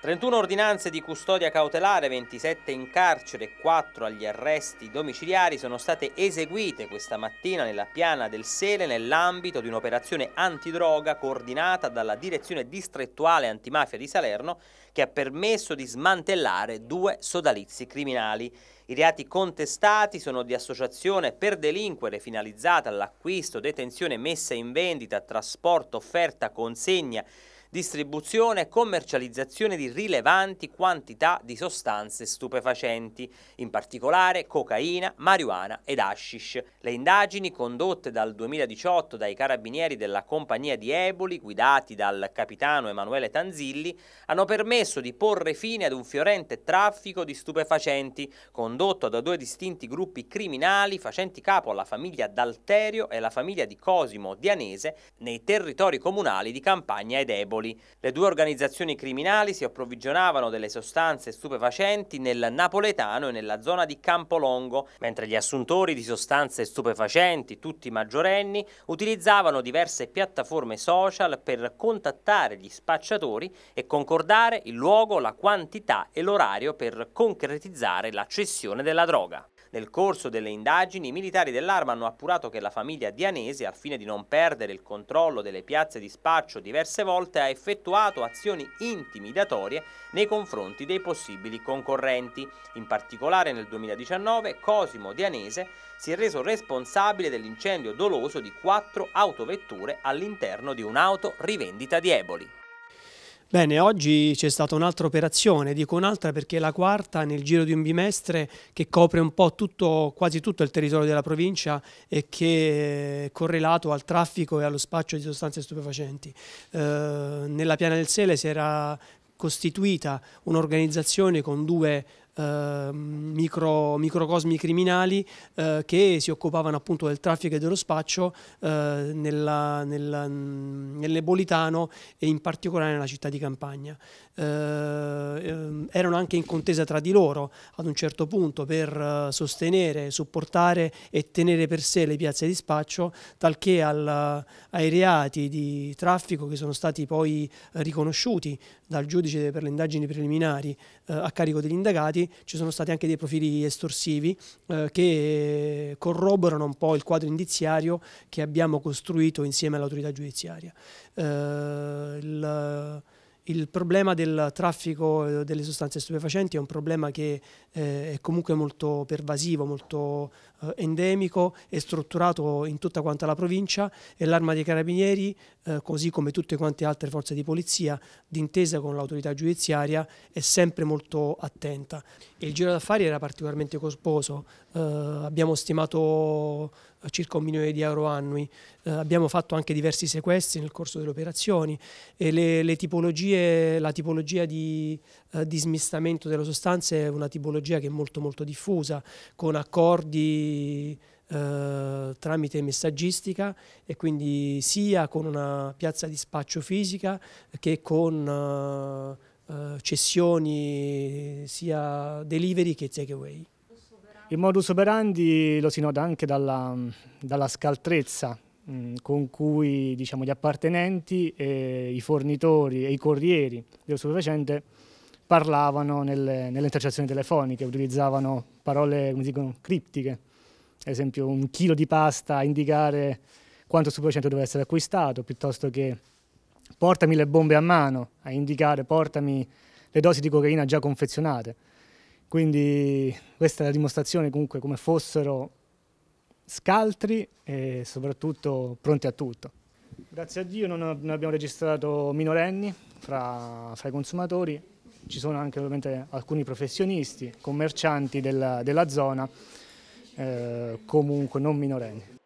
31 ordinanze di custodia cautelare, 27 in carcere e 4 agli arresti domiciliari sono state eseguite questa mattina nella piana del Sele nell'ambito di un'operazione antidroga coordinata dalla Direzione Distrettuale Antimafia di Salerno che ha permesso di smantellare due sodalizi criminali. I reati contestati sono di associazione per delinquere finalizzata all'acquisto, detenzione, messa in vendita, trasporto, offerta, consegna distribuzione e commercializzazione di rilevanti quantità di sostanze stupefacenti, in particolare cocaina, marijuana ed hashish. Le indagini condotte dal 2018 dai carabinieri della compagnia di Eboli, guidati dal capitano Emanuele Tanzilli, hanno permesso di porre fine ad un fiorente traffico di stupefacenti condotto da due distinti gruppi criminali facenti capo alla famiglia D'Alterio e alla famiglia di Cosimo Dianese nei territori comunali di Campagna ed Eboli. Napoli. Le due organizzazioni criminali si approvvigionavano delle sostanze stupefacenti nel napoletano e nella zona di Campolongo, mentre gli assuntori di sostanze stupefacenti, tutti maggiorenni, utilizzavano diverse piattaforme social per contattare gli spacciatori e concordare il luogo, la quantità e l'orario per concretizzare la cessione della droga. Nel corso delle indagini i militari dell'arma hanno appurato che la famiglia Dianesi, al fine di non perdere il controllo delle piazze di spaccio diverse volte, ha effettuato azioni intimidatorie nei confronti dei possibili concorrenti. In particolare nel 2019 Cosimo Dianese si è reso responsabile dell'incendio doloso di quattro autovetture all'interno di un'auto rivendita di Eboli. Bene, oggi c'è stata un'altra operazione, dico un'altra perché è la quarta nel giro di un bimestre che copre un po' tutto, quasi tutto il territorio della provincia e che è correlato al traffico e allo spaccio di sostanze stupefacenti. Eh, nella Piana del Sele si era costituita un'organizzazione con due eh, micro, microcosmi criminali eh, che si occupavano appunto del traffico e dello spaccio eh, nella, nella, nell'Ebolitano e in particolare nella città di Campagna. Eh, ehm, erano anche in contesa tra di loro ad un certo punto per eh, sostenere, supportare e tenere per sé le piazze di spaccio, talché al, ai reati di traffico che sono stati poi riconosciuti dal giudice per le indagini preliminari a carico degli indagati, ci sono stati anche dei profili estorsivi eh, che corroborano un po' il quadro indiziario che abbiamo costruito insieme all'autorità giudiziaria. Eh, il, il problema del traffico delle sostanze stupefacenti è un problema che eh, è comunque molto pervasivo, molto eh, endemico e strutturato in tutta quanta la provincia e l'Arma dei Carabinieri, eh, così come tutte quante altre forze di polizia, d'intesa con l'autorità giudiziaria, è sempre molto attenta. Il giro d'affari era particolarmente corposo, eh, abbiamo stimato circa un milione di euro annui. Eh, abbiamo fatto anche diversi sequestri nel corso delle operazioni e le, le la tipologia di eh, dismistamento delle sostanze è una tipologia che è molto molto diffusa, con accordi eh, tramite messaggistica e quindi sia con una piazza di spaccio fisica che con eh, eh, cessioni sia delivery che takeaway. Il modus operandi lo si nota anche dalla, dalla scaltrezza mh, con cui diciamo, gli appartenenti, e i fornitori e i corrieri dello stupefacente parlavano nelle, nelle intercettazioni telefoniche, utilizzavano parole dicono, criptiche, ad esempio un chilo di pasta a indicare quanto stupefacente doveva essere acquistato, piuttosto che portami le bombe a mano, a indicare portami le dosi di cocaina già confezionate. Quindi questa è la dimostrazione comunque come fossero scaltri e soprattutto pronti a tutto. Grazie a Dio non, abbiamo registrato minorenni fra, fra, i consumatori, ci sono anche ovviamente alcuni professionisti, commercianti della, della zona, eh, comunque non minorenni.